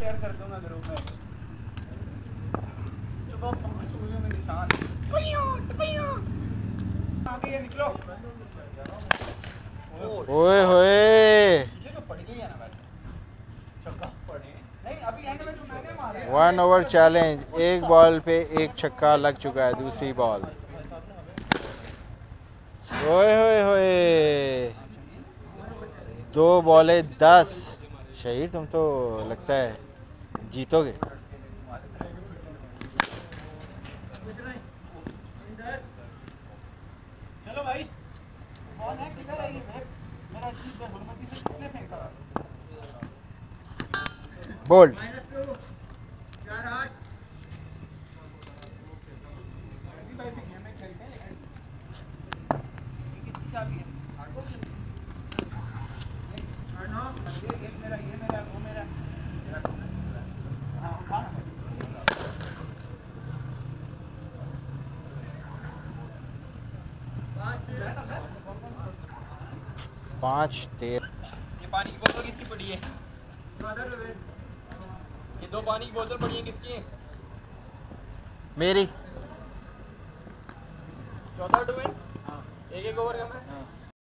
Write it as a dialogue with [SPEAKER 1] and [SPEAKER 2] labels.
[SPEAKER 1] Share कर दूँगा group में में निशान। आगे ये निकलो।
[SPEAKER 2] ओए होए।
[SPEAKER 1] मुझे तो पड़ गई है ना वैसे। छक्का पड़े नहीं अभी एंड में जो मैंने मारा
[SPEAKER 2] वन ओवर चैलेंज एक बॉल पे एक छक्का लग चुका है दूसरी बॉल ओए होए होए। दो बॉले दस। शहीद तुम तो लगता है। जीतोगे।
[SPEAKER 1] चलो भाई। कौन है? किधर है? ये मेरा जीत से किसने फेंका
[SPEAKER 2] बोल्ड
[SPEAKER 1] हैं। चाबी है? नौ, एक मेरा ये मेरा वो मेरा मेरा हाँ उठा ना
[SPEAKER 2] पाँच तेरह
[SPEAKER 3] ये पानी की बोतल किसकी पड़ी है? ये दो पानी की बोतल पड़ी है किसकी है?
[SPEAKER 2] मेरी।
[SPEAKER 3] चौदह टू एक एक ओवर का मैच